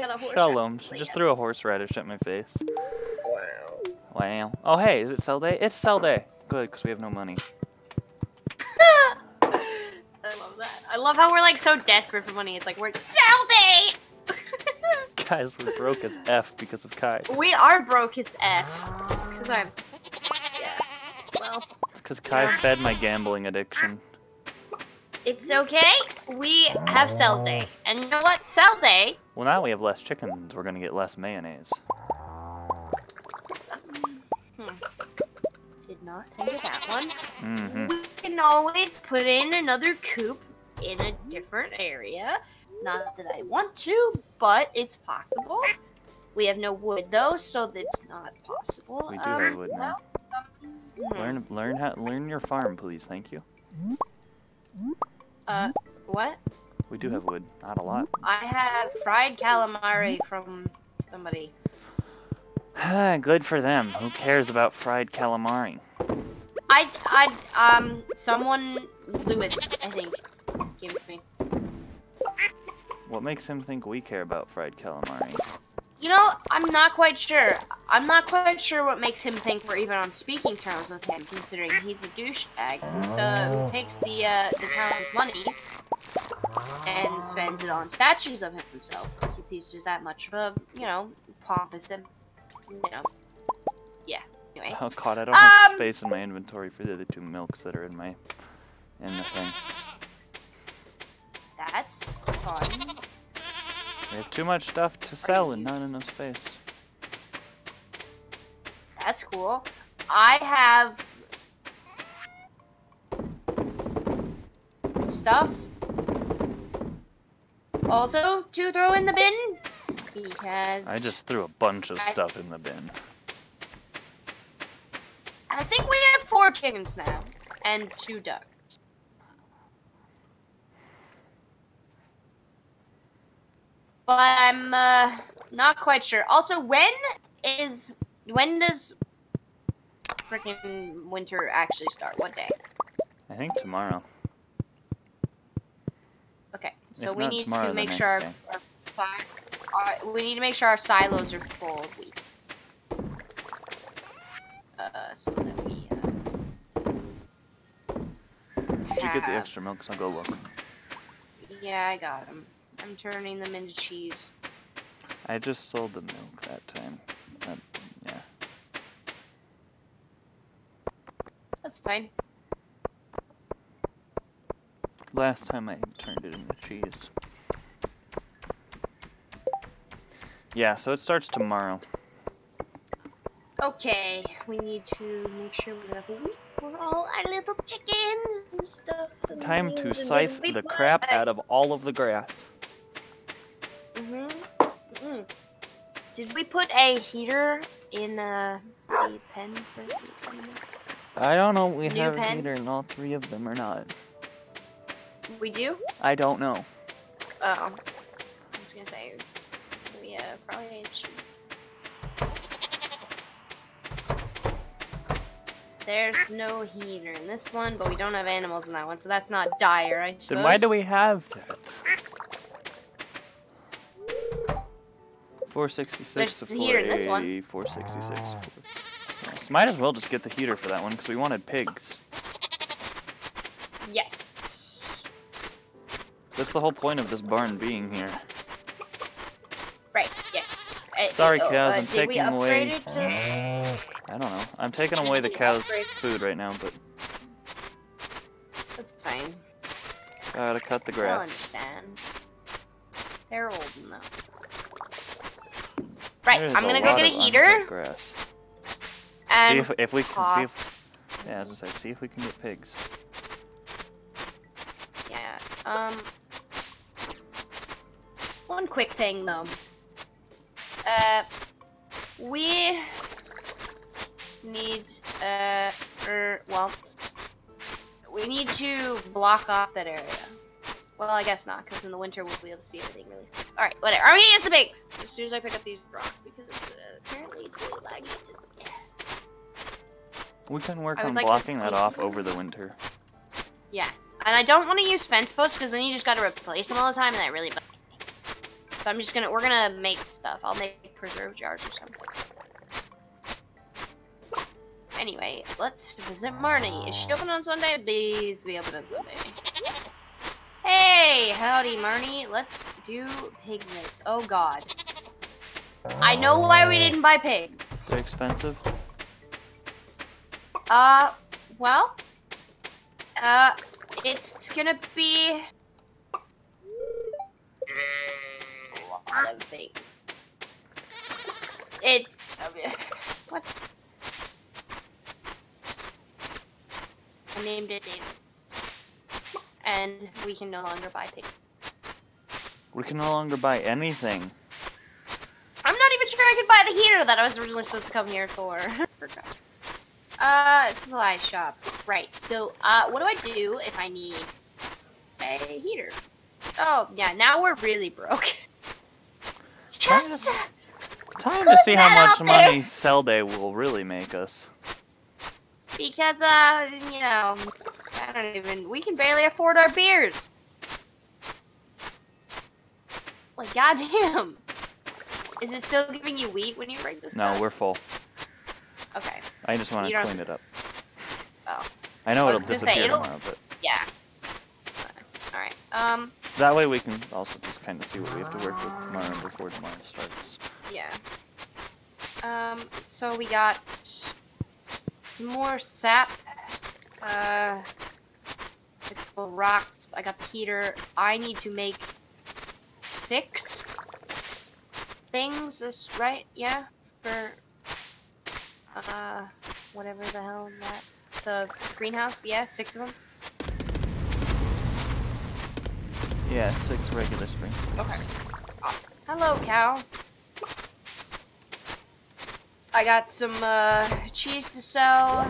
You got a horse. Shalom. She radish. just threw a horseradish at my face. Wow. Wow. Oh, hey, is it sell day? It's sell day. Good, because we have no money. I love that. I love how we're like so desperate for money. It's like we're sell day. Guys, we're broke as F because of Kai. we are broke as f. It's because I'm. Yeah. Well, It's because Kai Yeah. fed my gambling addiction. it's okay. We have sell day, and you know what? Sell day. Well, now we have less chickens. We're gonna get less mayonnaise. Hmm. Did not think of that one. Mm-hmm. We can always put in another coop in a different area. Not that I want to, but it's possible. We have no wood though, so that's not possible. We do Um, have wood now. um, Learn, learn how, learn your farm, please. Thank you. Uh, what? We do have wood. Not a lot. I have fried calamari from somebody. Good for them. Who cares about fried calamari? I, I, um, someone, Lewis, I think, gave it to me. What makes him think we care about fried calamari? You know, I'm not quite sure. I'm not quite sure what makes him think we're even on speaking terms with him, considering he's a douchebag uh, who takes the uh, the town's money and spends it on statues of himself because he's just that much of a, you know, pompous and, you know, yeah. Anyway, Oh god, I don't have Um, space in my inventory for the other two milks that are in my in the thing. that's fun. We have too much stuff to sell and not enough space. That's cool. I have stuff also to throw in the bin because I just threw a bunch of I- stuff in the bin. I think we have four chickens now and two ducks. But I'm uh, not quite sure. Also, when is when does freaking winter actually start? What day? I think tomorrow. Okay, so If we need to make sure our, our, our- we need to make sure our silos are full of wheat. Uh, so that we. Uh, Did you get the extra milk? So I'll go look. Yeah, I got them. I'm turning them into cheese. I just sold the milk that time. That, yeah. That's fine. Last time I turned it into cheese. Yeah, so it starts tomorrow. Okay, we need to make sure we have a week for all our little chickens and stuff. and Time to scythe the crap out of all of the grass. Mhm. Mhm. Did we put a heater in uh, the pen for the animals? I don't know if we New have a heater in all three of them or not. We do? I don't know. Oh. I was gonna say, we uh, probably should. There's no heater in this one, but we don't have animals in that one, so that's not dire, I suppose. Then why do we have that? 466 There's to the heater in this one. 466. Yes, might as well just get the heater for that one because we wanted pigs. Yes. That's the whole point of this barn being here. Right, yes. Uh, Sorry, oh, cows, uh, I'm taking away- to... I don't know. I'm taking away the cow's upgrade- food right now, but That's fine. gotta cut the grass. Grass. understand. They're old enough. Right, There's I'm gonna go get a heater Grass. and see if, if we can see if yeah, as I say, see if we can get pigs. Yeah. Um. One quick thing though. Uh, we need uh, er, well, we need to block off that area. Well, I guess not, because in the winter we'll be able to see everything really. All right, whatever. I'm gonna get some pigs as soon as I pick up these rocks because uh, apparently it's really laggy. To... We can work on like blocking that off over the winter. Yeah, and I don't want to use fence posts because then you just got to replace them all the time, and that really. bugs me. So I'm just gonna, we're gonna make stuff. I'll make preserve jars or something. Anyway, let's visit Marnie. Is she open on Sunday? Please be open on Sunday. Hey, howdy Marnie. Let's do pigments. Oh god. I know why we didn't buy pigs. They're expensive. Uh, well, uh, it's gonna be a lot of things. It's what? I named it David, and we can no longer buy pigs. We can no longer buy anything. I'm not even sure I could buy the heater that I was originally supposed to come here for. Uh, supply shop. Right. So, uh, what do I do if I need a heater? Oh, yeah. Now we're really broke. Just Time Put to see how much money Day will really make us. because, uh, you know, I don't even. We can barely afford our beers. Like, goddamn. Is it still giving you wheat when you break this? No, we're full. Okay. I just want to clean it up. Oh. I know I it'll gonna say, disappear it'll- tomorrow, but Yeah. All right. Um. that way we can also just kind of see what we have to work with tomorrow before tomorrow starts. Yeah. Um. So we got some more sap. Uh. Rocks. I got the heater. I need to make six things. Is right? Yeah. For. Uh. Whatever the hell that. The greenhouse. Yeah. Six of them. Yeah, six regular spring. Okay. Hello, cow. I got some uh, cheese to sell.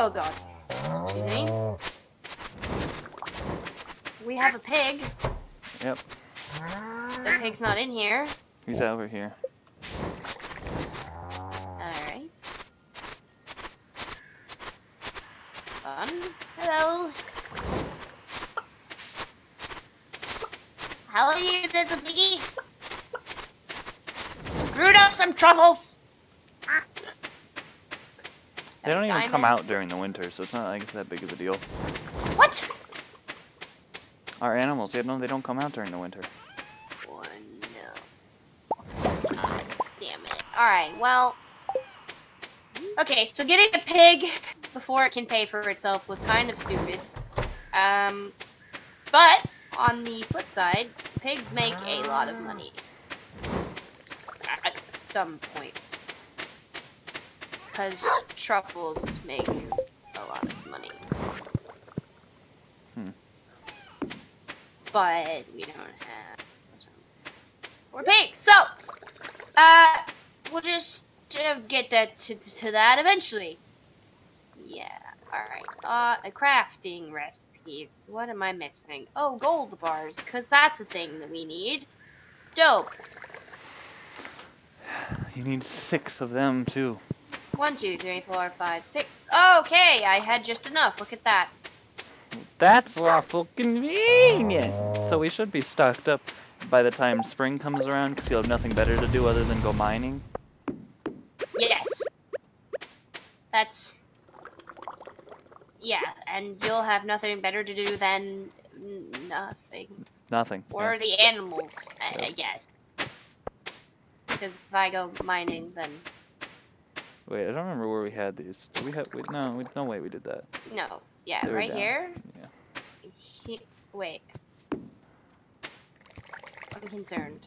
Oh god. Excuse me. We have a pig. Yep, The pig's not in here. he's over here. Alright. Fun. Hello. How are you, little piggy? Brewed up some truffles. They don't even come out during the winter, so it's not like it's that big of a deal. What? Our animals, yeah, no, they don't come out during the winter. Oh no. God damn it. Alright, well. Okay, so getting a pig before it can pay for itself was kind of stupid. Um, but on the flip side, pigs make a lot of money. At some point. Because truffles make a lot of money. Hmm. But we don't have. We're pigs, so uh, we'll just uh, get that to, to that eventually. Yeah. All right. Uh, a crafting recipes. What am I missing? Oh, gold bars, cause that's a thing that we need. Dope. You need six of them, too. One, two, three, four, five, six. Okay, I had just enough. Look at that. That's awful convenient! So we should be stocked up by the time spring comes around, because you'll have nothing better to do other than go mining. Yes. That's. Yeah, and you'll have nothing better to do than nothing. Nothing. Or yeah. the animals, I, I guess. Because if I go mining, then Wait, I don't remember where we had these. Did we have? Wait, no, we, no way we did that. no. Yeah, They right here. Yeah. He, wait. I'm concerned.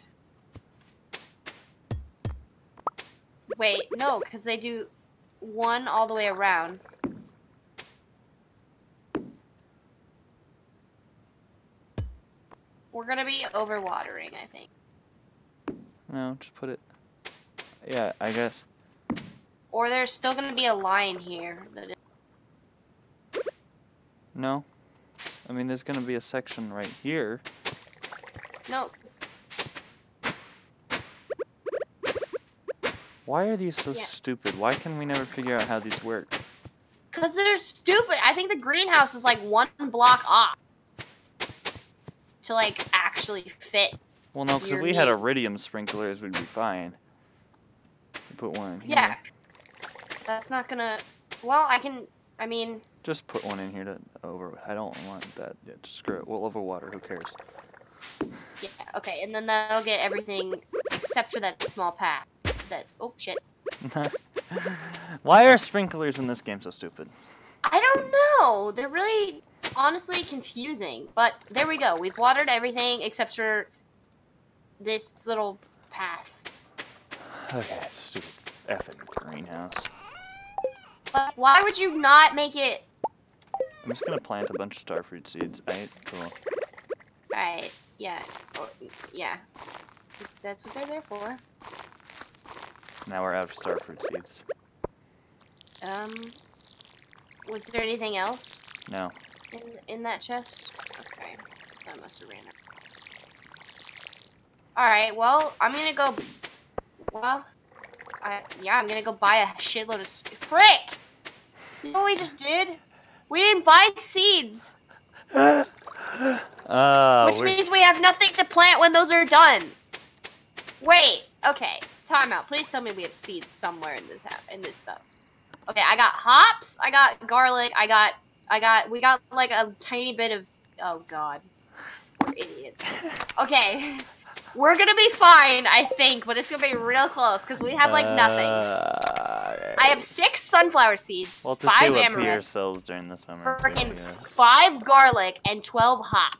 Wait, no, because they do one all the way around. We're gonna be overwatering, I think. No, just put it. Yeah, I guess. Or there's still gonna be a line here. That is, No. I mean, there's gonna be a section right here. No. Why are these so Yeah. stupid? Why can we never figure out how these work? Cause they're stupid. I think the greenhouse is like one block off. to like actually fit. Well, no, because if we had iridium sprinklers, we'd be fine. Put one in here. Yeah. That's not gonna. Well, I can. I mean, Just put one in here to over. I don't want that. Yeah, just screw it. We'll overwater. Who cares? yeah. Okay, and then that'll get everything except for that small path. That. Oh shit. Why are sprinklers in this game so stupid? I don't know. They're really, honestly, confusing. But there we go. We've watered everything except for this little path. Okay, stupid effing greenhouse. But why would you not make it? I'm just gonna plant a bunch of starfruit seeds. Alright, cool. Alright. Yeah. Yeah. That's what they're there for. Now we're out of starfruit seeds. Um. Was there anything else No. in in that chest? Okay. I must have ran out. Alright, well, I'm gonna go. Well, I, yeah, I'm gonna go buy a shitload of. Frick! You know what we just did? We didn't buy seeds! Uh, which we're- means we have nothing to plant when those are done! Wait, okay. Time out. Please tell me we have seeds somewhere in this in this stuff. Okay, I got hops, I got garlic, I got I got we got like a tiny bit of oh god. We're idiots. Okay. We're gonna be fine, I think, but it's gonna be real close because we have like nothing. Uh, I have six sunflower seeds, Well, to see five what amaranth, sells during the summer. freaking five garlic, and twelve hop.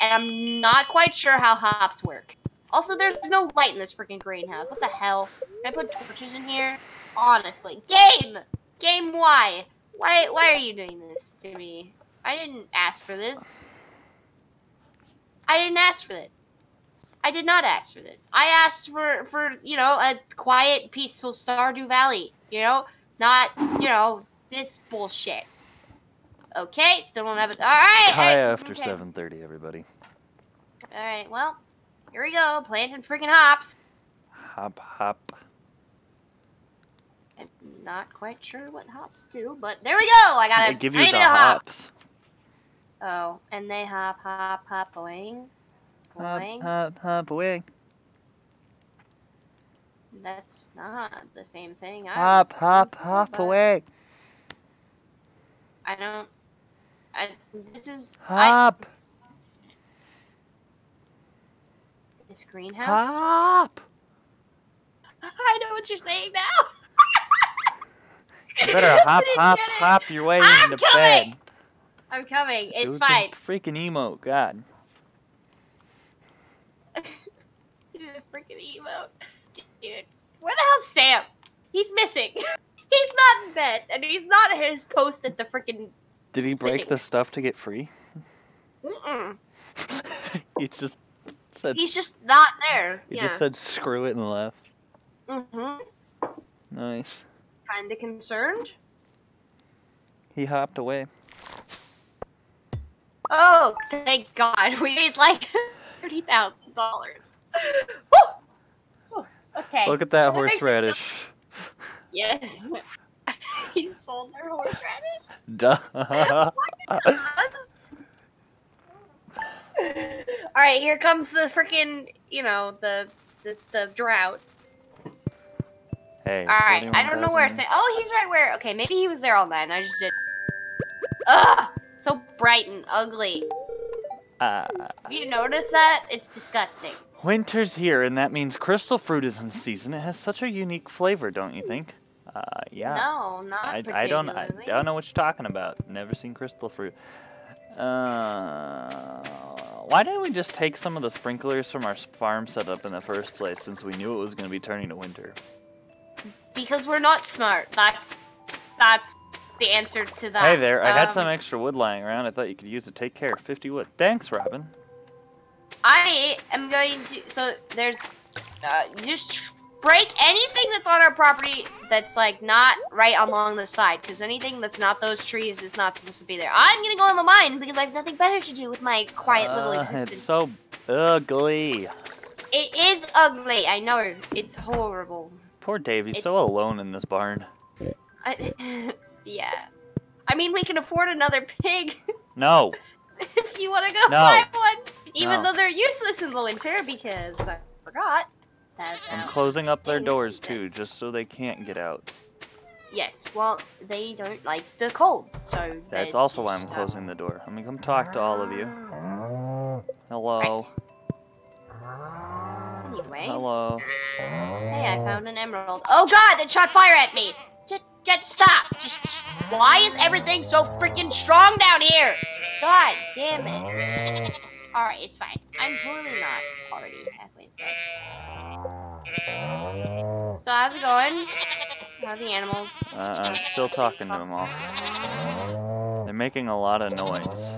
And I'm not quite sure how hops work. Also, there's no light in this freaking greenhouse. What the hell? Can I put torches in here? Honestly, game, game, why, why, why are you doing this to me? I didn't ask for this. I didn't ask for this. I did not ask for this. I asked for, for you know, a quiet, peaceful Stardew Valley. You know, not, you know, this bullshit. Okay, still don't have it. All right. Hi I- after okay. 7:30, everybody. All right. Well, here we go. Planting freaking hops. Hop, hop. I'm not quite sure what hops do, but there we go. I got They a give you the bit hop. Oh, and they hop, hop, hop, boing, boing. hop, hop away. That's not the same thing. I Hop, hop, hop away. I don't. I. This is. I, Hop, this greenhouse. hop. I know what you're saying now. You better hop, hop, hop your way I'm into coming. bed. I'm coming. It's Do fine. Freaking emo, God. Dude, the freaking emote. Dude, where the hell's Sam? He's missing. he's not in bed, and he's not at his post at the freaking. Did he break Sitting. the stuff to get free? Mm-mm. he just said. He's just not there. He yeah. just said screw it and left. mm-hmm. Nice. Kinda concerned. He hopped away. Oh, thank God. We made like thirty thousand dollars. Okay. Look at that Well, that makes me feel- horseradish. Yes. you sold their horseradish. Duh. All right, here comes the freaking, you know, the the, the drought. hey. All right, I don't know where. 41,000. Sa- oh, he's right where. Okay, maybe he was there all night. And I just did. Ugh, so bright and ugly. Uh, Have you noticed that? It's disgusting. winter's here, and that means crystal fruit is in season. It has such a unique flavor, don't you think? Uh, yeah. No, not I, particularly. I don't I don't know what you're talking about. Never seen crystal fruit. Uh, why didn't we just take some of the sprinklers from our farm setup in the first place, since we knew it was going to be turning to winter? Because we're not smart. That's that's the answer to that. Hey there, I had Um, some extra wood lying around. I thought you could use it. Take care. 50 wood. Thanks, Robin. I am going to. So there's uh, just break anything that's on our property that's like not right along the side, because anything that's not those trees is not supposed to be there. I'm gonna go on the mine because I have nothing better to do with my quiet little Uh, existence. It's so ugly. It is ugly. I know. It's horrible. Poor Davey, so alone in this barn. I, yeah. I mean, we can afford another pig. No. if you want to go No. buy one. Even No. though they're useless in the winter because I forgot that. I'm um, closing up their doors too, just so they can't get out. Yes, well, they don't like the cold, so. That's also why I'm just, um, closing the door. Let me come talk to all of you. Hello. Right. Anyway. Hello. Hey, I found an emerald. Oh god, that shot fire at me! Stop! Just, why is everything so freaking strong down here? God damn it. Alright, it's fine. I'm totally not already halfway inside. So how's it going? How are the animals? Uh, I'm still talking to them all. They're making a lot of noise.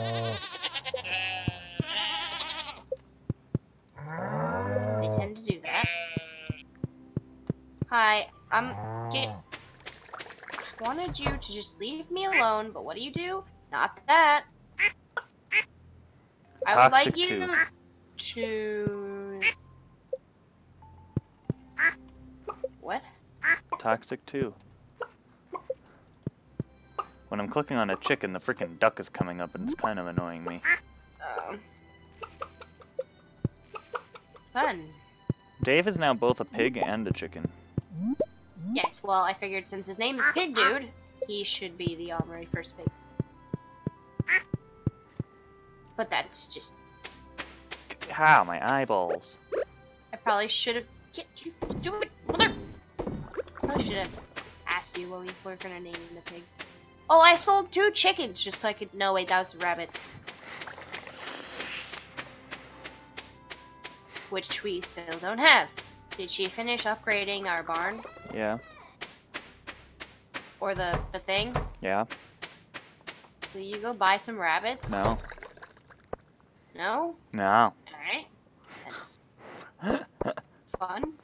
They tend to do that. Hi, I'm get. I wanted you to just leave me alone, but what do you do? Not that. I would like you to. What? Toxic too. When I'm clicking on a chicken, the freaking duck is coming up and it's kind of annoying me. Um. Fun. Dave is now both a pig and a chicken. Mm-hmm. Yes, well, I figured since his name is Pig Dude, he should be the honorary first pig. But that's just. How? my eyeballs. I probably should have. Get you do it, mother. Probably should have asked you what we were gonna name the pig. Oh, I sold two chickens just so I could. No, wait, that was rabbits. Which we still don't have. Did she finish upgrading our barn Yeah, or the the thing? yeah, Will you go buy some rabbits? no, No. no. All right. That's fun.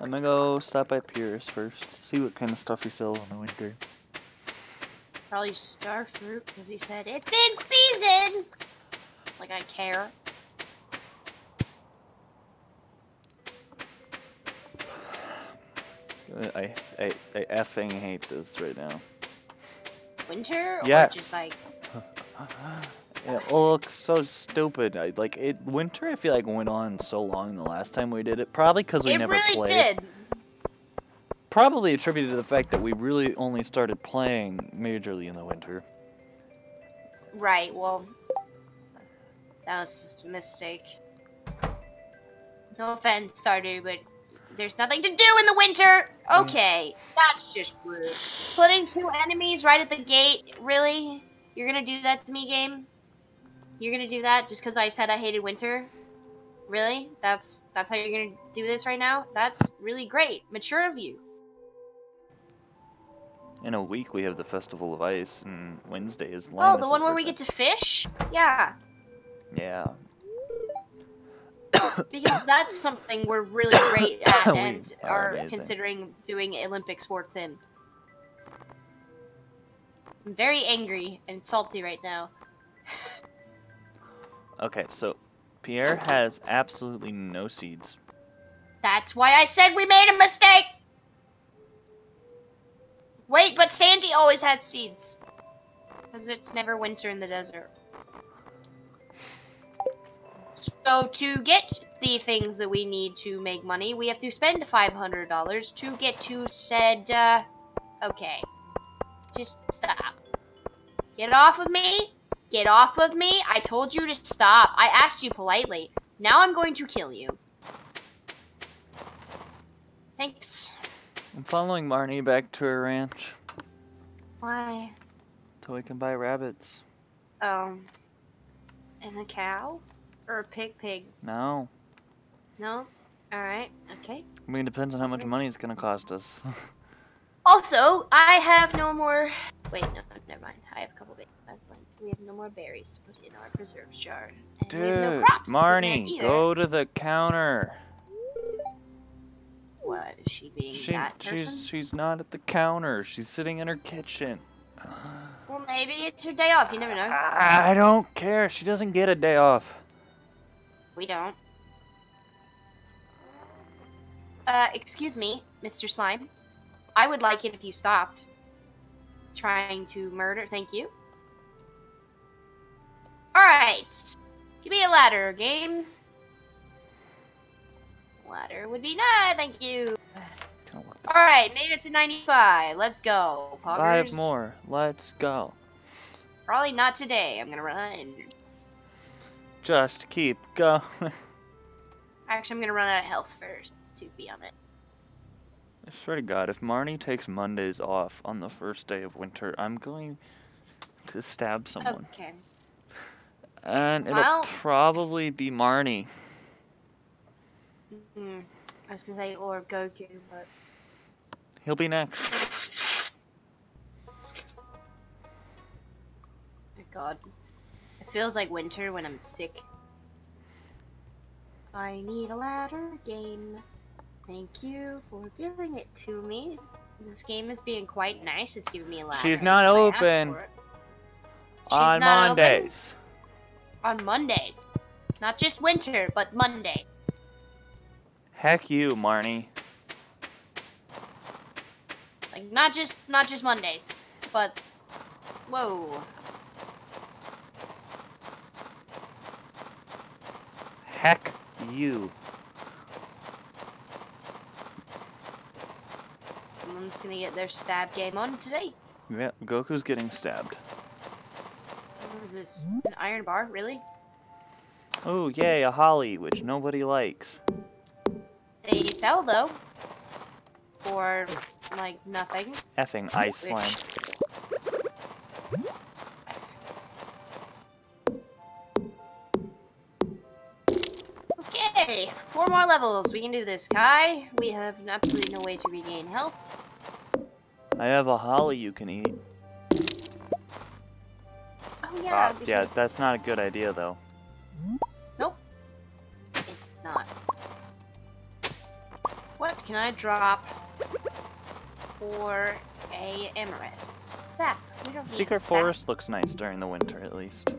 I'm gonna go stop by Pierre's first, see what kind of stuff he sells in the winter. Probably star fruit because he said it's in season. Like I care. I, I, I effing hate this right now. Winter or just like It looks so stupid. I, like it. Winter, I feel like went on so long the last time we did it. Probably because we it never really played. did. Probably attributed to the fact that we really only started playing majorly in the winter. Right. Well, that was just a mistake. No offense, Stardew, but there's nothing to do in the winter. Mm. Okay, that's just rude. Putting two enemies right at the gate. Really? You're gonna do that to me, game? You're gonna do that just because I said I hated winter? Really? That's that's how you're gonna do this right now? That's really great. Mature of you. In a week, we have the Festival of Ice, and Wednesday is Oh, the one where we get to fish? Yeah. Yeah. Because that's something we're really great at and are are considering doing Olympic sports in. I'm very angry and salty right now. Okay, so Pierre has absolutely no seeds. That's why I said we made a mistake! Wait, but Sandy always has seeds. Because it's never winter in the desert. So to get the things that we need to make money, we have to spend $500 to get to said, uh, okay. Just stop. Get off of me. Get off of me. I told you to stop. I asked you politely. Now I'm going to kill you. Thanks. I'm following Marnie back to her ranch Why? so we can buy rabbits. Um, and a cow? Or a pig pig? No. No? Alright, okay. I mean, it depends on how much money it's gonna cost us. Also, I have no more. Wait, no, never mind. I have a couple. That's. We have no more berries to put in our preserves jar. And we have no Dude, crops Marnie, go to the counter. What is she being She, that person? she's she's not at the counter. She's sitting in her kitchen. Well, maybe it's her day off. You never know. I don't care. She doesn't get a day off. We don't. Uh, excuse me, Mr. Slime. I would like it if you stopped trying to murder. Thank you. Alright. Give me a ladder, game. Ladder would be nice, thank you. Kinda look this- Alright, made it to 95. Let's go. Poggers. Five more. Let's go. Probably not today. I'm gonna run. Just keep going. Actually, I'm gonna run out of health first, to be honest. I swear to God, if Marnie takes Mondays off on the first day of winter, I'm going to stab someone. Okay. And it'll Well- probably be Marnie. Hmm. I was gonna say or Goku, but He'll be next. my God, it feels like winter when I'm sick. I need a ladder game. Thank you for giving it to me. This game is being quite nice. It's giving me a ladder. She's not so I asked open. She's on not open Mondays. on Mondays, not just winter, but Monday. Heck you, Marnie. Like not just not just Mondays, but whoa. Heck you. Someone's gonna get their stab game on today. Yeah, Goku's getting stabbed. What is this? An iron bar? Really? Oh, yay, a holly, which nobody likes. They sell though. For like nothing. Effing ice slime. More levels. We can do this, Kai. We have absolutely no way to regain health. I have a holly you can eat. Oh yeah. Ah, yeah, that's not a good idea though. Nope. It's not. What can I drop for a emerald? Sap. We don't need Secret sap. Forest looks nice during the winter at least.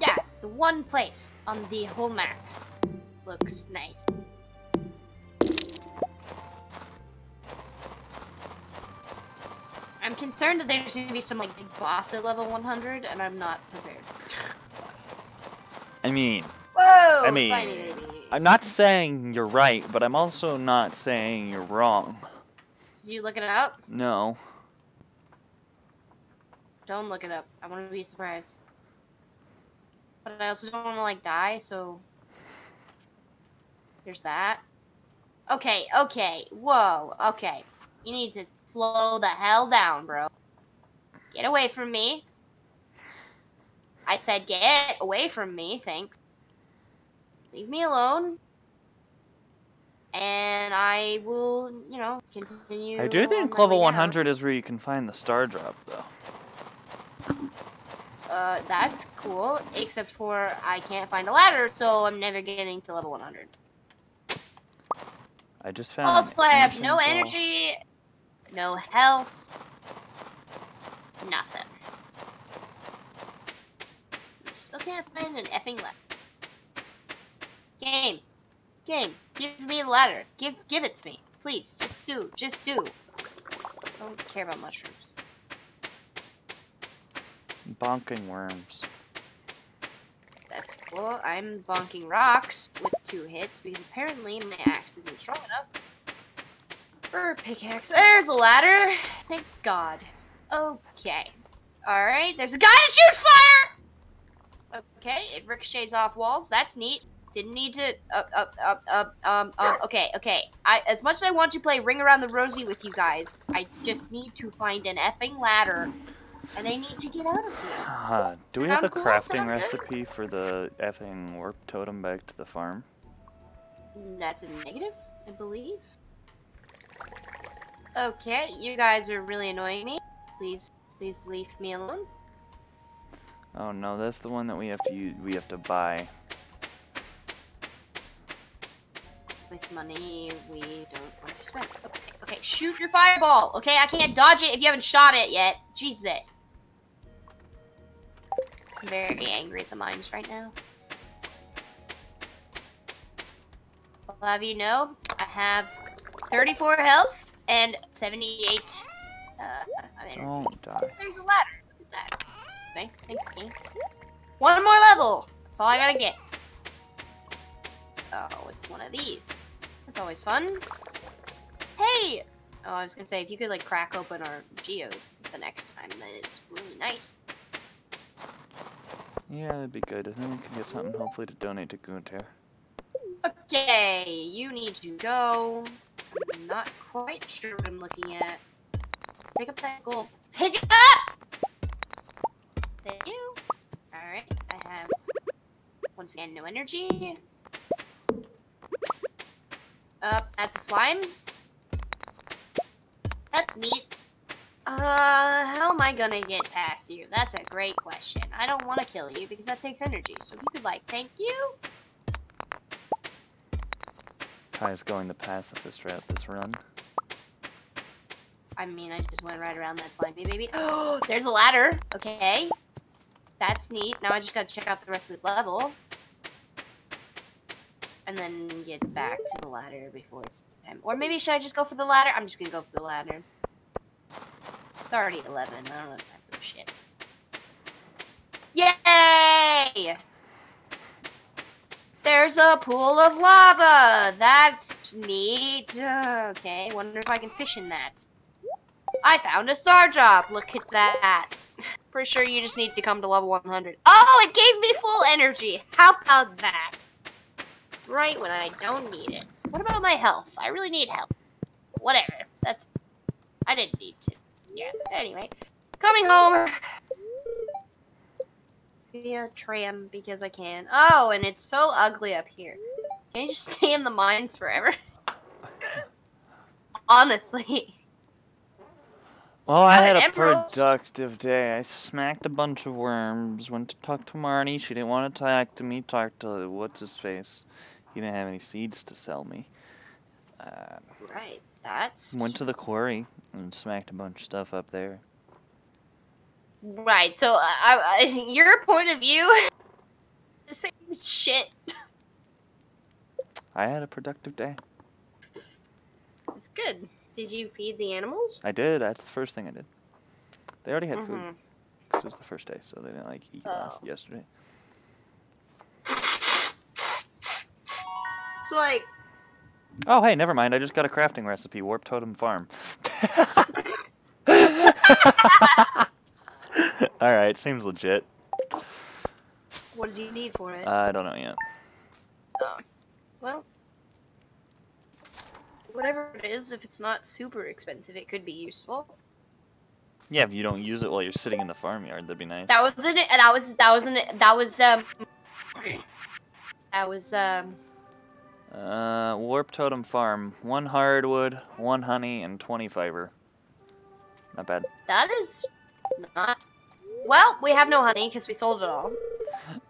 Yeah, the one place on the whole map looks nice. I'm concerned that there's going to be some like big boss at level 100, and I'm not prepared. I mean, Whoa! I mean, slimy baby. I'm not saying you're right, but I'm also not saying you're wrong. Did you look it up? No. Don't look it up. I want to be surprised. But I also don't want to like die, so there's that. Okay, okay, whoa, okay. You need to slow the hell down, bro. Get away from me. I said get away from me, thanks. Leave me alone. And I will, you know, continue. I do think level way down. 100 is where you can find the star drop, though. Uh, that's cool, except for I can't find a ladder, so I'm never getting to level 100. I just found. I have no doll. energy, no health, nothing. Still can't find an effing ladder. Game, game, give me a ladder. Give, give it to me, please. Just do, just do. I Don't care about mushrooms. Bonking worms. That's cool. I'm bonking rocks with two hits because apparently my axe isn't strong enough for a pickaxe. There's a ladder. Thank God. Okay. Alright, there's a guy that shoots fire! Okay, it ricochets off walls. That's neat. Didn't need to. Uh, uh, uh, uh, um, um, okay, okay. I, as much as I want to play Ring Around the Rosie with you guys, I just need to find an effing ladder. And I need to get out of here. Uh, do we have a cool? crafting recipe for the effing warp totem back to the farm? Mm, that's a negative, I believe. Okay, you guys are really annoying me. Please, please leave me alone. Oh no, that's the one that we have to use. We have to buy. With money we don't want to spend. Okay, okay, shoot your fireball. Okay, I can't dodge it if you haven't shot it yet. Jesus. I'm very angry at the mines right now. I'll have you know, I have 34 health and 78 uh, of energy. Don't die. There's a ladder. Look at that. thanks, thanks, thanks. One more level! That's all I gotta get. Oh, it's one of these. That's always fun. Hey! Oh, I was gonna say, if you could, like, crack open our geo the next time, then it's really nice. Yeah, that'd be good. And then we can get something hopefully to donate to Gunther. Okay, you need to go. I'm not quite sure what I'm looking at. Pick up that gold. Pick it up! Thank you. Alright, I have, once again, no energy. Up, that's a slime. That's neat. Uh, how am I gonna get past you? That's a great question. I don't want to kill you because that takes energy. So you could, like, thank you. Kai's going to pass up the pacifist route this run. I mean, I just went right around that slimy baby. Oh, there's a ladder. Okay. That's neat. Now I just gotta check out the rest of this level. And then get back to the ladder before it's time. Or maybe should I just go for the ladder? I'm just gonna go for the ladder. It's already 11. I don't have time for shit. Yay! There's a pool of lava! That's neat. Okay, wonder if I can fish in that. I found a star drop! Look at that. Pretty sure you just need to come to level 100. Oh, it gave me full energy! How about that? Right when I don't need it. What about my health? I really need help. Whatever. That's... I didn't need to. Yeah, anyway. Coming home! Via tram because I can. Oh, and it's so ugly up here. Can you just stay in the mines forever? Honestly. Well, I had a emerald. productive day. I smacked a bunch of worms, went to talk to Marnie. She didn't want to talk to me. Talked to what's his face. He didn't have any seeds to sell me. Uh, Right. That's went to the quarry and smacked a bunch of stuff up there. Right. So, uh, I, I, your point of view, the same shit. I had a productive day. It's good. Did you feed the animals? I did. That's the first thing I did. They already had food Mhm. 'cause it was the first day, so they didn't like eat last Oh. yesterday. So, like, Oh, hey, never mind. I just got a crafting recipe. Warp Totem Farm. All right, seems legit. what does you need for it? I don't know yet. well, whatever it is, if it's not super expensive, it could be useful. Yeah, if you don't use it while you're sitting in the farmyard, that'd be nice. That wasn't it. That was that wasn't it. That was um. That was um. Uh, Warp Totem Farm. One hardwood, one honey, and 20 fiber. Not bad. That is not. Well, we have no honey because we sold it all,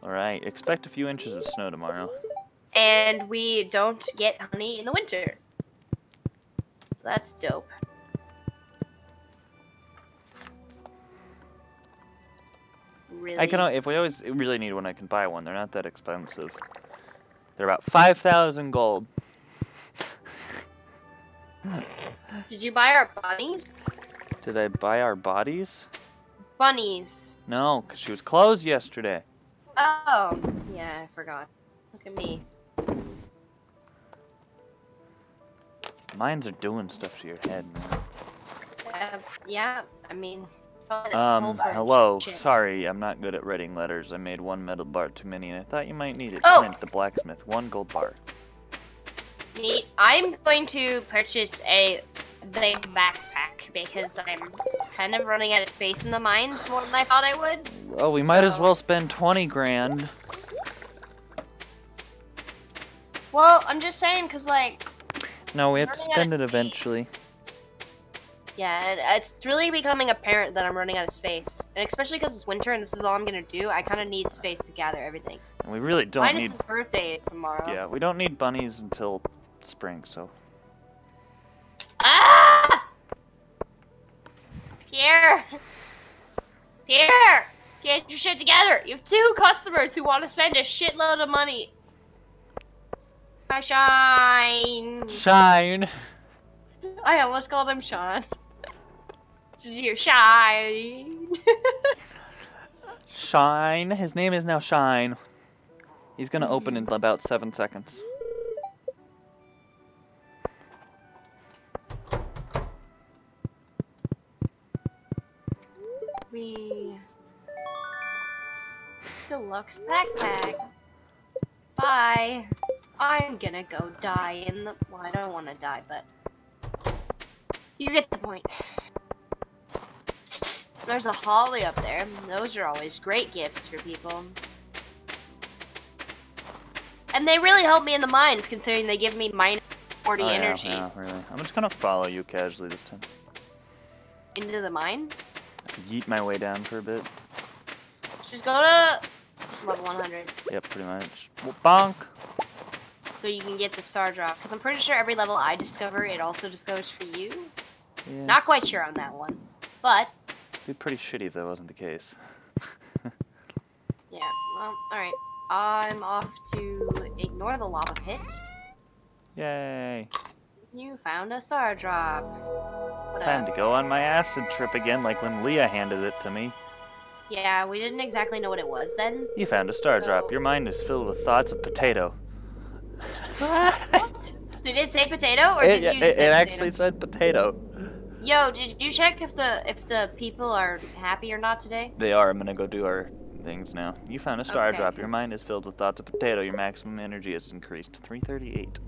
Alright, expect a few inches of snow tomorrow. and we don't get honey in the winter. That's dope. Really? I can, if we always really need one, I can buy one. They're not that expensive. They're about 5,000 gold. Did you buy our bodies? Did I buy our bodies? Bunnies. No, because she was closed yesterday. Oh, yeah, I forgot. Look at me. Mines are doing stuff to your head, man. Uh, yeah, I mean. Um, hello. shit. Sorry, I'm not good at writing letters. I made one metal bar too many, and I thought you might need it. Oh! Clint, the blacksmith. One gold bar. Neat. I'm going to purchase a big backpack because I'm kind of running out of space in the mines more than I thought I would. Well, we might as well spend 20 grand. Well, I'm just saying because, like, No, we have to spend it eventually. yeah, it's really becoming apparent that I'm running out of space. And especially because it's winter and this is all I'm going to do, I kind of need space to gather everything. And we really don't Linus's need. birthday is tomorrow. Yeah, we don't need bunnies until spring, so. Ah! Pierre! Pierre! Get your shit together! You have two customers who want to spend a shitload of money. Hi, Shine! Shine! Oh, I almost called him Sean. You Shine? Shine. His name is now Shine. He's gonna open in about seven seconds. We deluxe backpack. Bye. I'm gonna go die in the. Well, I don't want to die, but you get the point. There's a holly up there. Those are always great gifts for people. And they really help me in the mines, considering they give me minus 40 Oh, yeah, energy. yeah, really. I'm just gonna follow you casually this time. Into the mines? Yeet my way down for a bit. Just go to level 100. Yep, pretty much. Well, bonk. so you can get the star drop. Because I'm pretty sure every level I discover, it also discovers for you. Yeah. Not quite sure on that one, but Be pretty shitty if that wasn't the case. yeah. Well, all right. I'm off to ignore the lava pit. Yay. You found a star drop. Time to go on my acid trip again, like when Leah handed it to me. Yeah, we didn't exactly know what it was then. You found a star drop. Your mind is filled with thoughts of potato. What? Did it say potato, or it did you it, just say it potato? actually said potato. Yo, did you check if the if the people are happy or not today? They are. I'm gonna go do our things now. You found a star Okay, drop. Your mind is filled with thoughts of potato. Your maximum energy is increased to 338.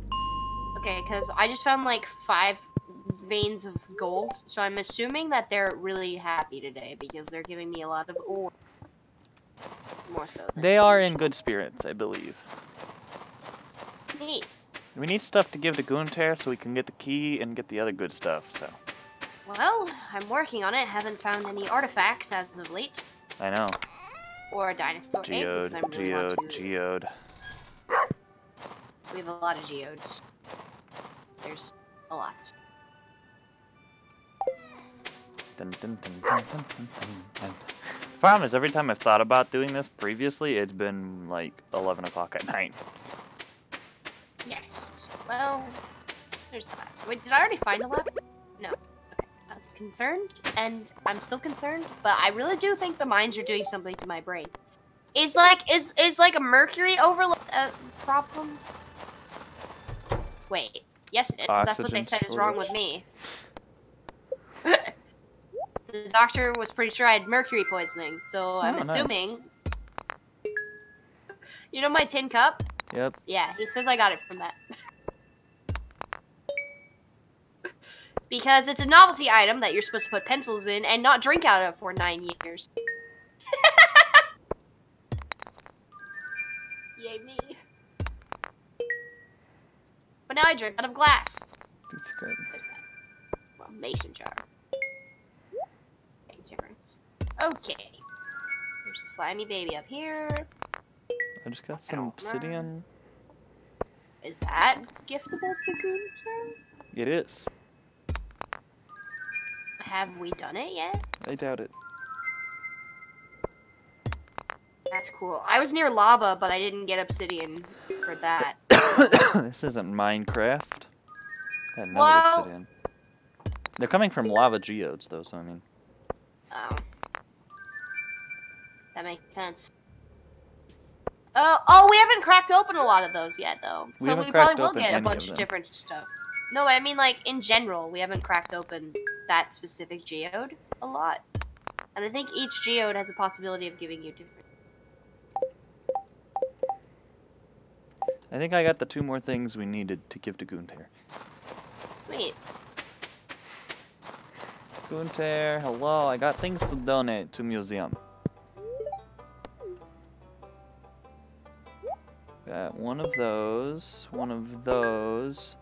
Okay, because I just found like five veins of gold, so I'm assuming that they're really happy today because they're giving me a lot of ore. More so. Than They are in good spirits, I believe. Neat. We need stuff to give to Gunther so we can get the key and get the other good stuff, so. Well, I'm working on it. Haven't found any artifacts as of late, I know. or a dinosaur egg Geode, I really geode, to. geode. We have a lot of geodes. There's a lot. Dun, dun, dun, problem is, every time I've thought about doing this previously, it's been like 11 o'clock at night. Yes. Well, there's that. Wait, did I already find a lab? No. Okay. I was concerned, and I'm still concerned, but I really do think the mines are doing something to my brain. Is like is is like a mercury overload uh, problem? Wait. Yes, it is. That's what they said is wrong with me. the doctor was pretty sure I had mercury poisoning, so oh, I'm Oh, nice. assuming. You know my tin cup? Yep. Yeah, he says I got it from that. because it's a novelty item that you're supposed to put pencils in and not drink out of for nine years. Yay me. But now I drink out of glass. That's good. Well, mason jar. Big difference. Okay. There's a slimy baby up here. I just got some obsidian. Is that giftable to Gunther? It is. Have we done it yet? I doubt it. That's cool. I was near lava, but I didn't get obsidian for that. this isn't Minecraft. Got another Well- obsidian. They're coming from lava geodes, though, so I mean. Oh. That makes sense. Oh, oh, we haven't cracked open a lot of those yet, though. We so we probably will get a bunch of of different stuff. No, I mean like in general, we haven't cracked open that specific geode a lot. And I think each geode has a possibility of giving you different. I think I got the two more things we needed to give to Gunther. Sweet. Gunther, hello, I got things to donate to museum. Got one of those, one of those,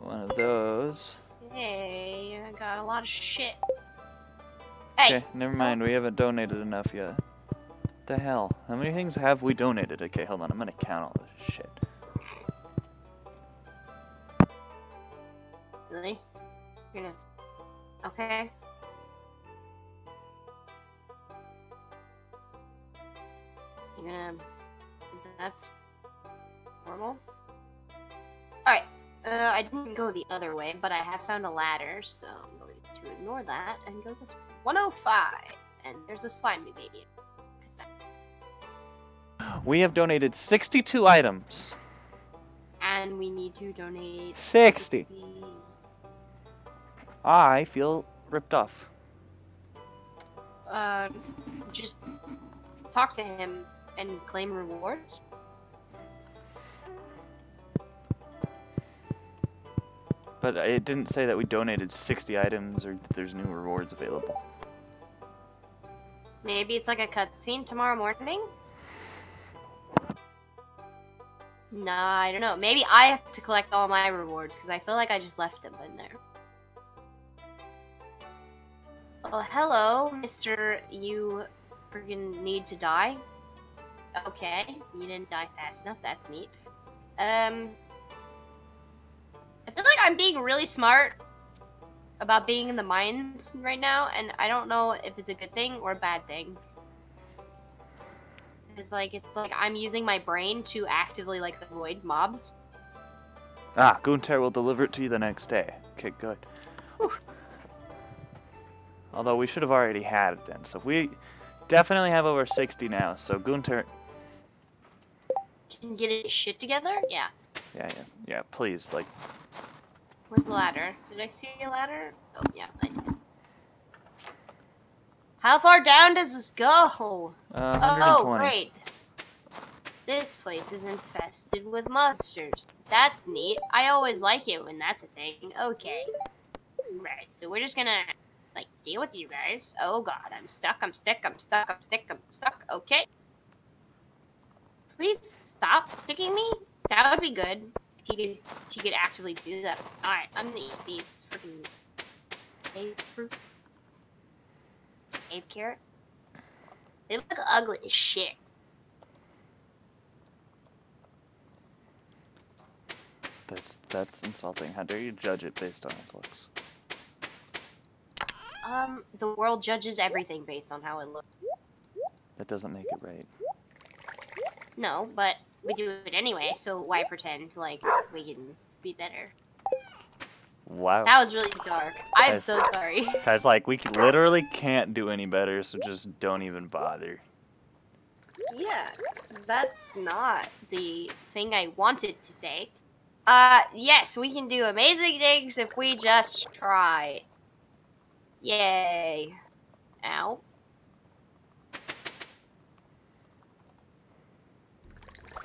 one of those. Hey, I got a lot of shit. Hey, Okay, never mind, we haven't donated enough yet. The hell? How many things have we donated? Okay, hold on, I'm gonna count all this shit. really? You're gonna. Okay. You're gonna. That's normal. Alright. Uh, I didn't go the other way, but I have found a ladder, so I'm going to ignore that and go this way. 105. And there's a slimy baby. We have donated 62 items. And we need to donate 60. I feel ripped off. Uh, just talk to him and claim rewards. But it didn't say that we donated 60 items or that there's new rewards available. Maybe it's like a cutscene tomorrow morning? Nah, I don't know. Maybe I have to collect all my rewards because I feel like I just left them in there. Oh, hello, Mr. You freaking need to die. Okay, you didn't die fast enough. That's neat. Um, I feel like I'm being really smart about being in the mines right now, and I don't know if it's a good thing or a bad thing. It's like it's like I'm using my brain to actively like avoid mobs. Ah, Gunther will deliver it to you the next day. Okay, good. Whew. Although we should have already had it then. So we definitely have over 60 now. So Gunther, Can get it shit together? Yeah. yeah, yeah, yeah, please, like, Where's the ladder? Did I see a ladder? Oh yeah, I did. How far down does this go? uh, Oh, great. This place is infested with monsters. That's neat. I always like it when that's a thing. Okay. Right, so we're just gonna, like, deal with you guys. Oh god, I'm stuck, I'm stuck, I'm stuck, I'm stuck, I'm stuck. Okay. Please stop sticking me. That would be good. If he could, if he could actively do that. Alright, I'm gonna eat these freaking fruit. Cave carrot. They look ugly as shit. That's that's insulting. How dare you judge it based on its looks? Um, the world judges everything based on how it looks. That doesn't make it right. No, but we do it anyway, so why pretend like we can be better? Wow. That was really dark. I'm so sorry. Guys, like, we literally can't do any better, so just don't even bother. Yeah, that's not the thing I wanted to say. Uh, yes, we can do amazing things if we just try. Yay. Ow.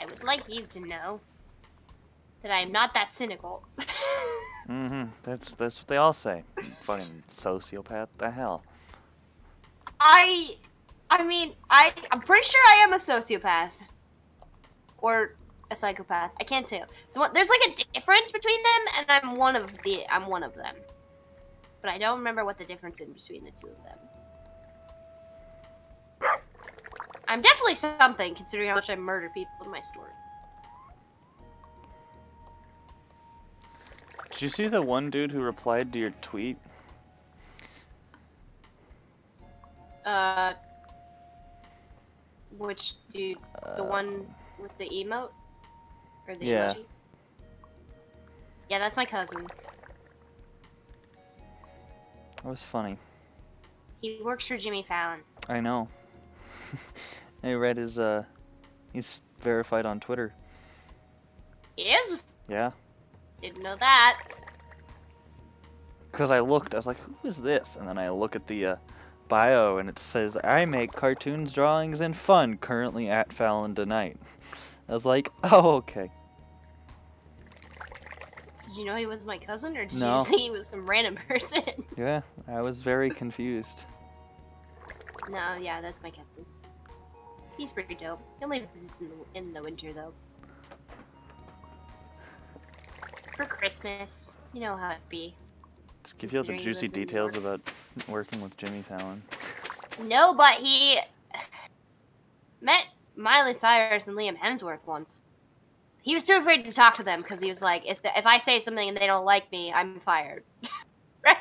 I would like you to know that I am not that cynical. Mm-hmm. That's that's what they all say. Fucking sociopath. The hell. I, I mean, I, I'm pretty sure I am a sociopath. Or a psychopath. I can't tell. So there's like a difference between them, and I'm one of the, I'm one of them. But I don't remember what the difference in between the two of them. I'm definitely something, considering how much I murder people in my story. Did you see the one dude who replied to your tweet? Uh, which dude? The Uh, one with the emote? Or the Yeah. emoji? Yeah, that's my cousin. That was funny. He works for Jimmy Fallon. I know. I read his uh, he's verified on Twitter. He is? Yeah. Didn't know that. Because I looked, I was like, who is this? And then I look at the uh, bio and it says, I make cartoons, drawings, and fun currently at Fallon tonight. I was like, oh, okay. Did you know he was my cousin, or did No. you think he was some random person? Yeah, I was very confused. no, yeah, that's my cousin. He's pretty dope. He only visits in the, in the winter, though. For Christmas. You know how it be. To give you all the juicy lives in New details about working with Jimmy Fallon. No, but he met Miley Cyrus and Liam Hemsworth once. He was too afraid to talk to them because he was like, if the, if I say something and they don't like me, I'm fired. right?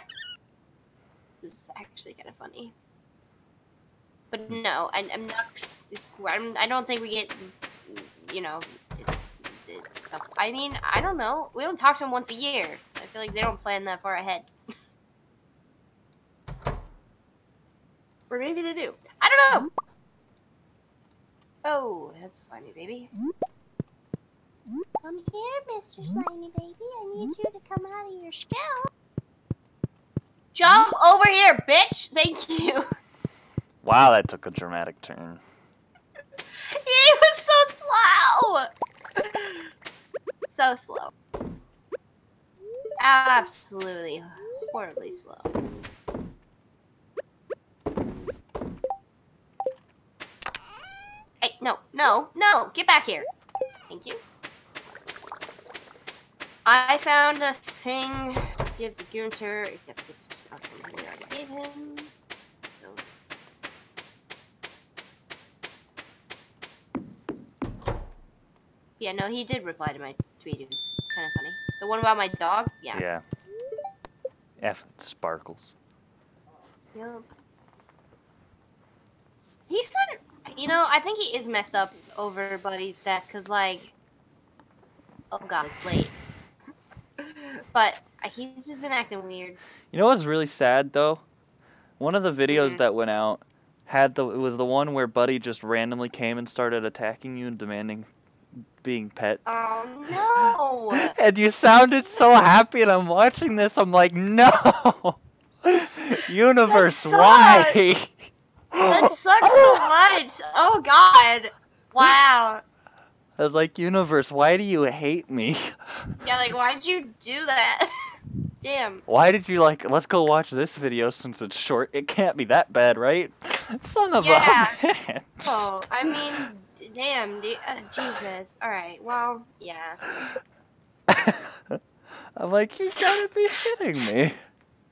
This is actually kind of funny. But no, I, I'm not. I'm, I don't think we get, you know, stuff. I mean, I don't know. We don't talk to them once a year. I feel like they don't plan that far ahead. or maybe they do. I don't know. Oh, that's slimy baby. Come here, Mr. Slimy Baby. I need you to come out of your shell. Jump over here, bitch! Thank you. Wow, that took a dramatic turn. He was so slow! So slow. Absolutely horribly slow. Hey, no, no, no! Get back here! Thank you. I found a thing to give to Gunther, except it's not something we already gave him. So Yeah, no, he did reply to my tweet. It was kind of funny. The one about my dog? Yeah. Yeah. F sparkles. Yep. He's been, you know, I think he is messed up over Buddy's death, because, like, oh god, it's late. but uh, he's just been acting weird. You know what's really sad though? One of the videos Mhm. that went out had the it was the one where Buddy just randomly came and started attacking you and demanding being pet. Oh no! And you sounded so happy and I'm watching this, I'm like, no Universe, That why? that sucks so much! Oh god! Wow. I was like, Universe, why do you hate me? Yeah, like, why'd you do that? Damn. Why did you like let's go watch this video since it's short? It can't be that bad, right? Son of Yeah. a man. Oh, I mean, damn, dude. Uh, Jesus. Alright, well, yeah. I'm like, you gotta be kidding me.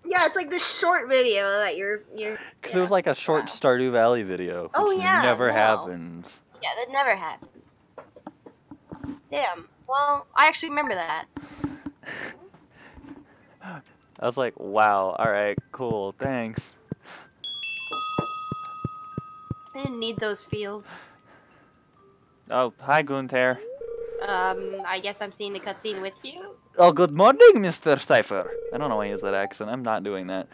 Yeah, it's like this short video that you're you're. Because it was like a short wow. Stardew Valley video. Which Oh, yeah, never no. happens. Yeah, that never happened. Damn. Well, I actually remember that. I was like, wow, alright, cool, thanks. I didn't need those feels. Oh, hi, Gunther. Um, I guess I'm seeing the cutscene with you. Oh, good morning, Mr. Cypher. I don't know why he has that accent. I'm not doing that.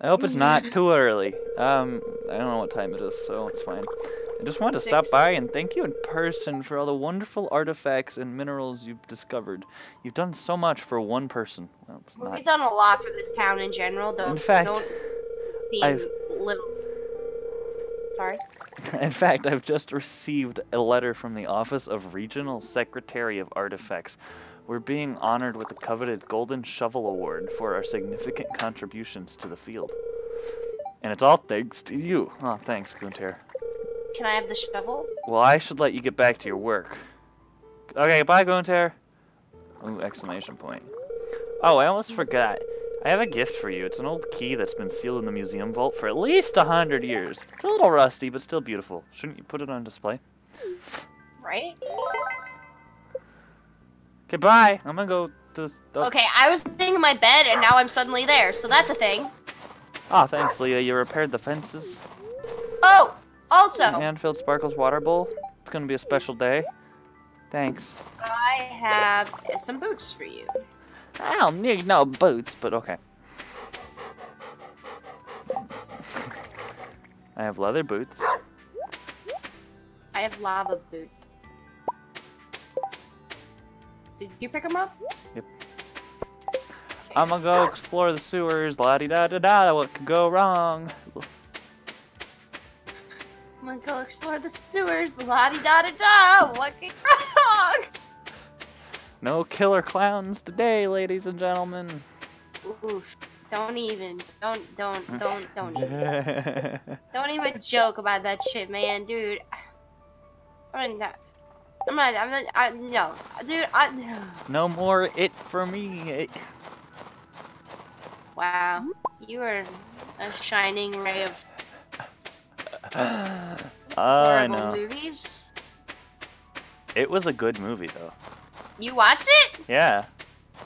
I hope it's not too early. Um, I don't know what time it is, so it's fine. I just wanted to stop by and thank you in person for all the wonderful artifacts and minerals you've discovered. You've done so much for one person. Well, it's Well, not. We've done a lot for this town in general. Don't In fact, don't seem I've- little. Sorry. In fact, I've just received a letter from the Office of Regional Secretary of Artifacts. We're being honored with the coveted Golden Shovel Award for our significant contributions to the field. And it's all thanks to you. Oh, thanks, Gunther. Can I have the shovel? Well, I should let you get back to your work. Okay, bye, Gunther. Ooh, exclamation point. Oh, I almost forgot. I have a gift for you. It's an old key that's been sealed in the museum vault for at least a hundred years. It's a little rusty, but still beautiful. Shouldn't you put it on display? Right. Okay, bye. I'm gonna go to. Oh, Okay, I was sitting in my bed and now I'm suddenly there, so that's a thing. Aw, thanks, Leah. You repaired the fences. Oh, also, Hand-filled Sparkle's water bowl. It's gonna be a special day. Thanks. I have some boots for you. I don't need no boots, but okay. I have leather boots. I have lava boots. Did you pick them up? Yep. I'm gonna go explore the sewers. La di da da da. What could go wrong? I'm gonna go explore the sewers. La di da da da. What could go? No killer clowns today, ladies and gentlemen. Oof. Don't even. Don't. Don't. Mm. Don't. Don't even. Don't even joke about that shit, man, dude. I'm not. I'm not. I'm not. I, no, dude. I. no more it for me. It- Wow, you are a shining ray of Oh, I know. movies. It was a good movie, though. You watched it? Yeah.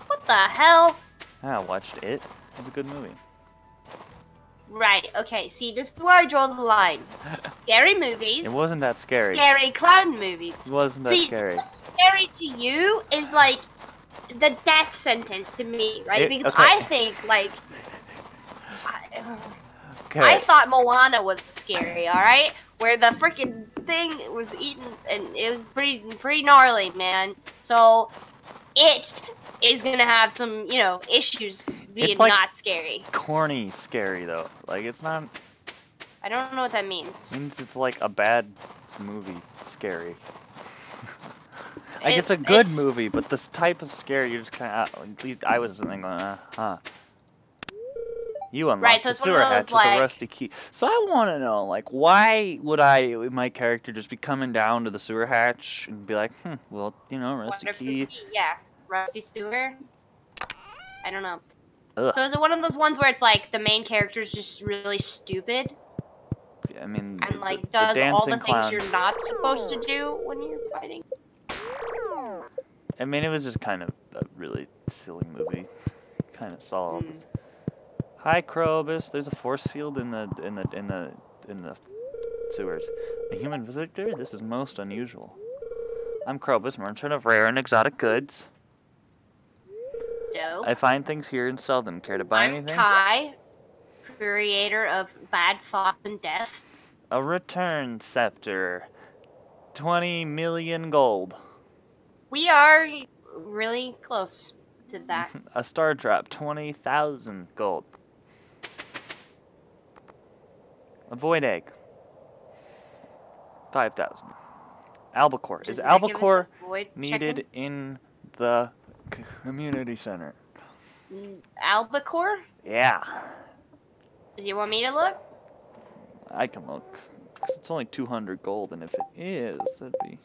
What the hell? I watched it. It was a good movie. Right. Okay. See, this is where I draw the line. Scary movies. It wasn't that scary. Scary clown movies. It wasn't that See, scary. scary to you is like the death sentence to me, right? It- because okay. I think like I, Okay. I thought Moana was scary, all right, where the freaking thing was eaten, and it was pretty pretty gnarly, man. So it is gonna have some, you know, issues being like- not scary. Corny, scary though. Like it's not. I don't know what that means. Means it's like a bad movie, scary. like It- it's a good it's- movie, but this type of scary, you just kind of. I was sitting going, uh, huh. You unlocked Right, so the it's one of sewer those, hatch with a rusty key. So I want to know, like, why would I, my character, just be coming down to the sewer hatch and be like, hmm, well, you know, rusty Wonder if this key. key- Yeah, Rusty Stewart. I don't know. Ugh. So is it one of those ones where it's like the main character's just really stupid I mean, and like the does all the things clown- you're not supposed to do when you're fighting? I mean, it was just kind of a really silly movie. Kind of solved. Mm. Hi, Krobus. There's a force field in the in the in the in the sewers. A human visitor? This is most unusual. I'm Krobus, merchant of rare and exotic goods. Dope. I find things here and sell them. Care to buy I'm anything? Kai, creator of Bad Thoughts and Death. A return scepter. 20 million gold. We are really close to that. A star drop. 20,000 gold. A void egg. 5,000. Albacore. Does Is that give us a albacore needed chicken? in the community center? Mm, Albacore? Yeah. Do you want me to look? I can look. 'Cause it's only 200 gold, and if it is, that'd be.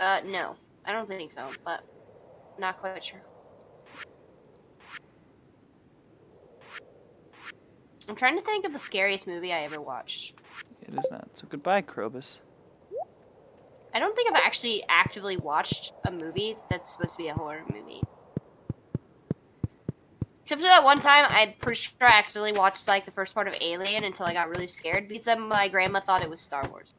Uh, no. I don't think so, but not quite sure. I'm trying to think of the scariest movie I ever watched. It is not. So goodbye, Krobus. I don't think I've actually actively watched a movie that's supposed to be a horror movie. Except for that one time, I'm pretty sure I accidentally watched like the first part of Alien until I got really scared because then my grandma thought it was Star Wars.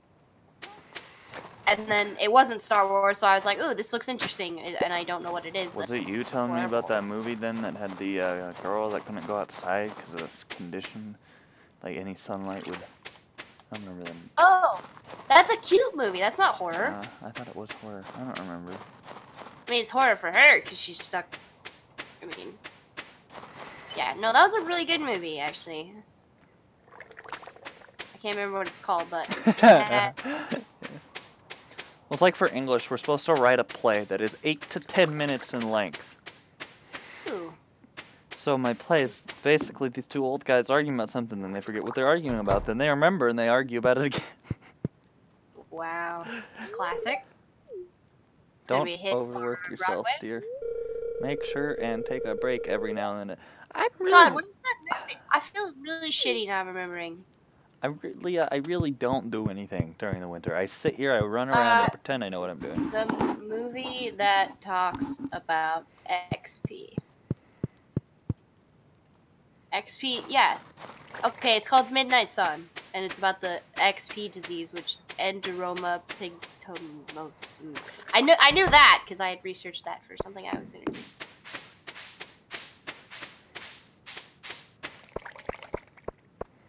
And then it wasn't Star Wars, so I was like, "Ooh, this looks interesting," and I don't know what it is. Was it you telling me about that movie then that had the uh, girl that couldn't go outside because of this condition? Like any sunlight would. I don't remember them. Oh, that's a cute movie. That's not horror. Uh, I thought it was horror. I don't remember. I mean, it's horror for her because she's stuck. I mean, yeah, no, that was a really good movie, actually. I can't remember what it's called, but well, it's like for English, we're supposed to write a play that is 8 to 10 minutes in length. ooh, So my play is basically these two old guys arguing about something, then they forget what they're arguing about, then they remember and they argue about it again. wow, classic. It's Don't be a hit star overwork yourself, Broadway. dear. Make sure and take a break every now and then. I'm God, really, what is that movie? I feel really shitty now remembering. I really, uh, I really don't do anything during the winter. I sit here, I run around, Uh, and pretend I know what I'm doing. The movie that talks about XP. XP, yeah. Okay, it's called Midnight Sun, and it's about the XP disease, which Xeroderma pigmentosa. I knew I knew that because I had researched that for something I was interviewing.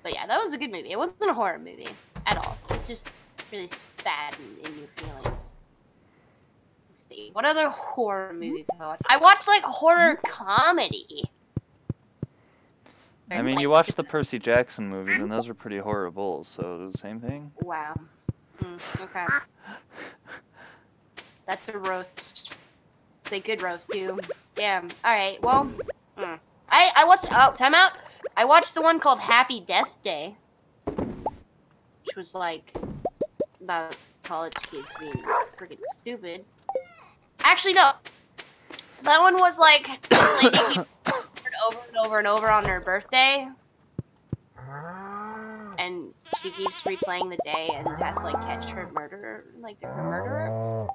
But yeah, that was a good movie. It wasn't a horror movie at all. It's just really sad in, in your feelings. Let's see. What other horror movies have I watched? I watched like horror comedy. I mean, Like, you watch super- the Percy Jackson movies, and those are pretty horrible, so the same thing? Wow. Mm, okay. That's a roast. It's a good roast too. Damn. All right. Well, mm. I I watched. Oh, time out. I watched the one called Happy Death Day, which was like about college kids being freaking stupid. Actually, no. That one was like this lady keeps over and over and over on her birthday, and she keeps replaying the day and has to like catch her murderer, like her murderer.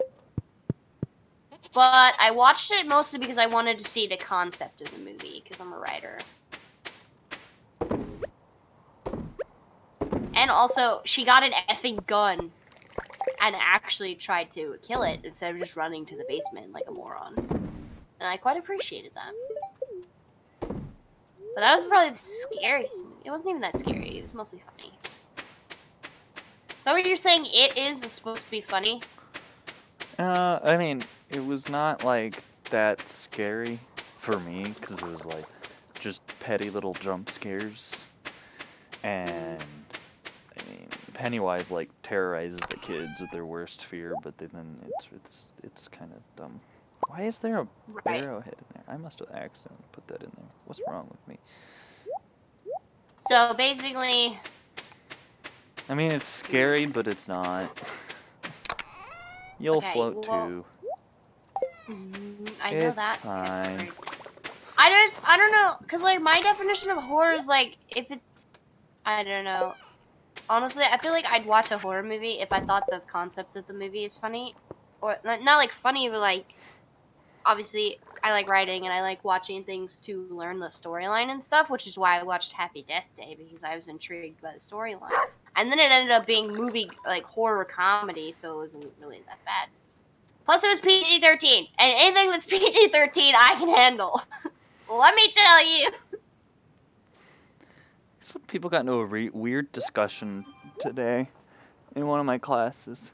But I watched it mostly because I wanted to see the concept of the movie because I'm a writer. And also, she got an effing gun and actually tried to kill it instead of just running to the basement like a moron. And I quite appreciated that. But that was probably the scariest movie. It wasn't even that scary. It was mostly funny. Is that what you're saying? It is supposed to be funny. Uh, I mean, it was not like that scary for me because it was like just petty little jump scares, and Pennywise like terrorizes the kids with their worst fear, but then it's it's it's kind of dumb. Why is there a Right. arrowhead in there? I must have accidentally put that in there. What's wrong with me? So basically, I mean, it's scary, but it's not. You'll Okay, float well- too. mm, I know It's that. fine. I just, I don't know, cause like my definition of horror is like if it's, I don't know. Honestly, I feel like I'd watch a horror movie if I thought the concept of the movie is funny, or not not like funny, but like, obviously I like writing and I like watching things to learn the storyline and stuff, which is why I watched Happy Death Day because I was intrigued by the storyline. And then it ended up being movie like horror comedy, so it wasn't really that bad. Plus, it was PG 13, and anything that's PG 13 I can handle. Let me tell you. Some people got into a re- weird discussion today in one of my classes.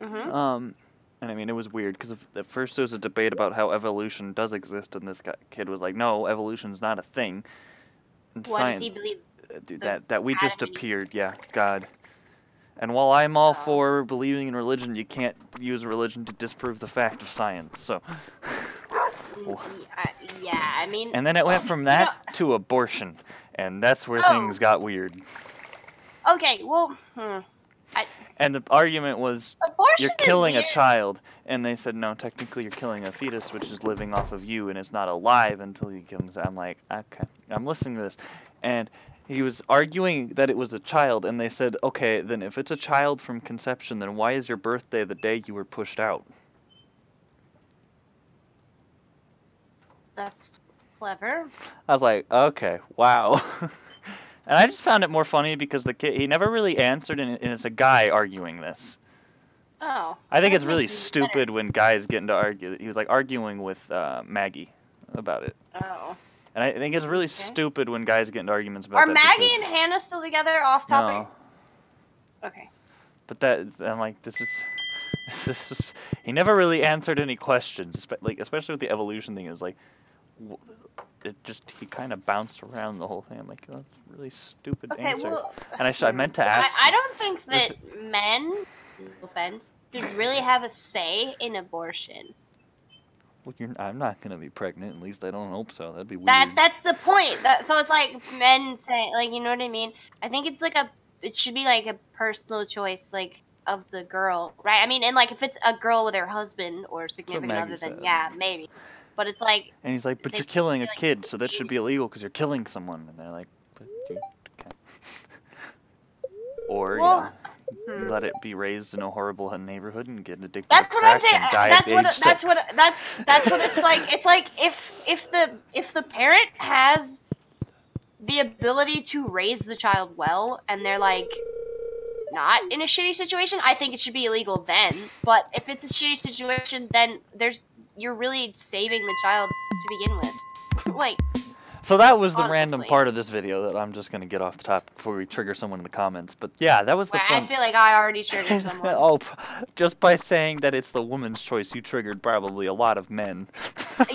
Mm-hmm. Um, and I mean, it was weird because at first there was a debate about how evolution does exist, and this guy, kid was like, "No, evolution's not a thing." And What science, does he believe? uh, dude, that that we just appeared, yeah, God. And while I'm all Oh. for believing in religion, you can't use religion to disprove the fact of science. So, Mm, Yeah, yeah, I mean. and then it went from that to abortion, and that's where Oh. things got weird. Okay, well, hmm. And the argument was abortion you're killing a child and they said no technically you're killing a fetus which is living off of you and it's not alive until he comes i'm like okay i'm listening to this and he was arguing that it was a child and they said okay then if it's a child from conception then why is your birthday the day you were pushed out That's clever. i was like okay wow and i just found it more funny because the kid he never really answered and, and it's a guy arguing this Oh. I think it's really it better. stupid when guys get into argue. He was like arguing with uh, Maggie about it. Oh. And I think it's really Okay. stupid when guys get into arguments about Are. Maggie because- and Hannah still together off topic? No, Okay. but that I'm like this is this is he never really answered any questions, like especially with the evolution thing. It was like it just he kind of bounced around the whole thing. I'm like, oh, that's a really stupid Okay, answer. well. and I I meant to ask. I, I don't think that men, no offense, should really have a say in abortion. Well, you're, I'm not gonna be pregnant. At least I don't hope so. That'd be weird. That that's the point. That so it's like men saying like you know what I mean. I think it's like a it should be like a personal choice like of the girl, right? I mean, and like if it's a girl with her husband or significant other, then said. yeah, maybe. But it's like And he's like, but you're killing a like kid, so that should be illegal because you're killing someone. And they're like, but you can't. or, Well, you know, hmm. let it be raised in a horrible neighborhood and get addicted That's what I'm saying. die That's at what that's six. what that's that's what it's like. It's like if if the if the parent has the ability to raise the child well and they're like not in a shitty situation, I think it should be illegal then. But if it's a shitty situation, then there's you're really saving the child to begin with. like So that was the random part of this video that I'm just gonna get off the top before we trigger someone in the comments. But yeah, that was the I fun. feel like I already triggered someone. oh, just by saying that it's the woman's choice, you triggered probably a lot of men.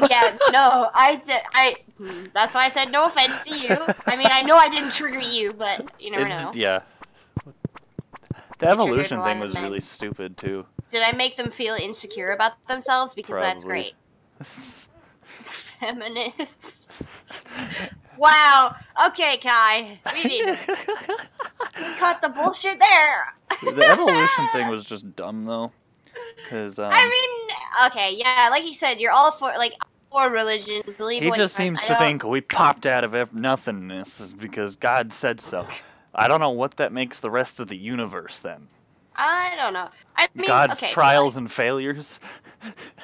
yeah, no, I. I. hmm, That's why I said no offense to you. I mean, I know I didn't trigger you, but you never It's- know. Yeah. The evolution thing was men. really stupid too. Did I make them feel insecure about themselves? Because that's great. Feminist. wow. Okay, Kai. We need to cut the bullshit there. the evolution thing was just dumb though, because um, I mean, okay, yeah, like you said, you're all for like for religion. Believe he just seems to think we popped out of nothingness because God said so. I don't know what that makes the rest of the universe then. I don't know. I mean, God's okay, so, trials and failures.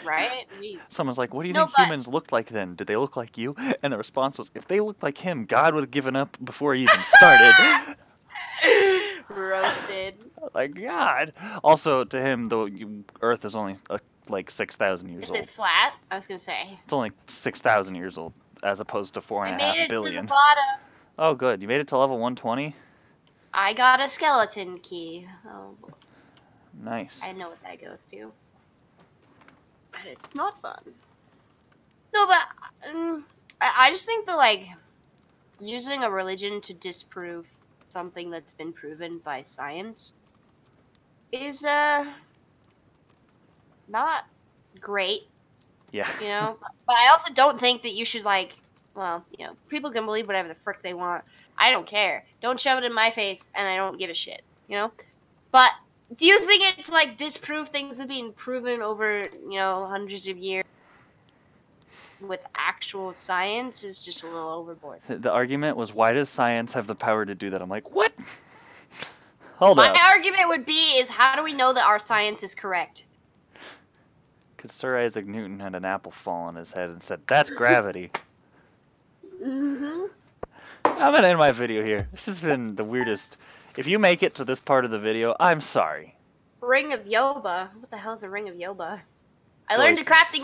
right? Jeez. Someone's like, "What do you No, think but- humans looked like then? Did they look like you?" And the response was, "If they looked like him, God would have given up before he even started." Roasted. like God. Also, to him, the Earth is only uh, like six thousand years Is old. Is it flat? I was gonna say. It's only six thousand years old, as opposed to four and a half made it to the bottom. Oh, good. You made it to level 120. I got a skeleton key. Oh, Nice. I know what that goes to. But it's not fun. No, but um, I, I just think that like using a religion to disprove something that's been proven by science is uh not great, Yeah. you know. but I also don't think that you should like, well, you know, people can believe whatever the frick they want. I don't care. Don't shove it in my face, and I don't give a shit, you know. But do you think it's like disprove things that have been proven over, you know, hundreds of years with actual science is just a little overboard? The- argument was, why does science have the power to do that? I'm like, what? Hold on. My up. argument would be is how do we know that our science is correct? Because Sir Isaac Newton had an apple fall on his head and said, that's gravity. Mm-hmm. I'm gonna end my video here. This has been the weirdest. If you make it to this part of the video, I'm sorry. Ring of Yoba. What the hell is a ring of Yoba? I Oh, learned a crafting